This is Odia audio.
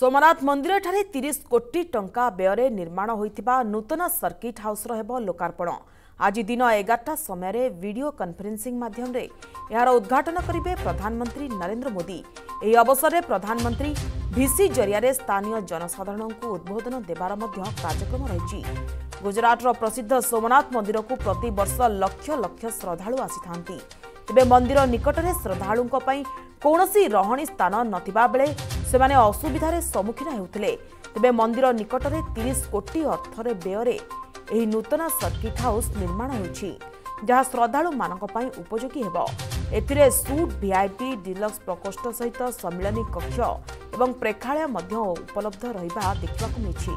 ସୋମନାଥ ମନ୍ଦିରଠାରେ ତିରିଶ କୋଟି ଟଙ୍କା ବ୍ୟୟରେ ନିର୍ମାଣ ହୋଇଥିବା ନୂତନ ସର୍କିଟ୍ ହାଉସ୍ର ହେବ ଲୋକାର୍ପଣ। ଆଜି ଦିନ ଏଗାରଟା ସମୟରେ ଭିଡିଓ କନ୍ଫରେନ୍ସିଂ ମାଧ୍ୟମରେ ଏହାର ଉଦ୍ଘାଟନ କରିବେ ପ୍ରଧାନମନ୍ତ୍ରୀ ନରେନ୍ଦ୍ର ମୋଦି। ଏହି ଅବସରରେ ପ୍ରଧାନମନ୍ତ୍ରୀ ଭିସି ଜରିଆରେ ସ୍ଥାନୀୟ ଜନସାଧାରଣଙ୍କୁ ଉଦ୍ବୋଧନ ଦେବାର ମଧ୍ୟ କାର୍ଯ୍ୟକ୍ରମ ରହିଛି। ଗୁଜରାଟର ପ୍ରସିଦ୍ଧ ସୋମନାଥ ମନ୍ଦିରକୁ ପ୍ରତିବର୍ଷ ଲକ୍ଷ ଲକ୍ଷ ଶ୍ରଦ୍ଧାଳୁ ଆସିଥାନ୍ତି। ତେବେ ମନ୍ଦିର ନିକଟରେ ଶ୍ରଦ୍ଧାଳୁଙ୍କ ପାଇଁ କୌଣସି ରହଣି ସ୍ଥାନ ନଥିବା ବେଳେ ସେମାନେ ଅସୁବିଧାରେ ସମ୍ମୁଖୀନ ହେଉଥିଲେ। ତେବେ ମନ୍ଦିର ନିକଟରେ ତିରିଶ କୋଟି ଅର୍ଥରେ ବ୍ୟୟରେ ଏହି ନୂତନ ସର୍କିଟ୍ ହାଉସ୍ ନିର୍ମାଣ ହେଉଛି ଯାହା ଶ୍ରଦ୍ଧାଳୁମାନଙ୍କ ପାଇଁ ଉପଯୋଗୀ ହେବ। ଏଥିରେ ସୁଟ୍ ଭିଆଇପି ଡିଲକ୍ସ ପ୍ରକୋଷ୍ଠ ସହିତ ସମ୍ମିଳନୀ କକ୍ଷ ଏବଂ ପ୍ରେକ୍ଷାଳୟ ମଧ୍ୟ ଉପଲବ୍ଧ ରହିବା ଦେଖିବାକୁ ମିଳିଛି।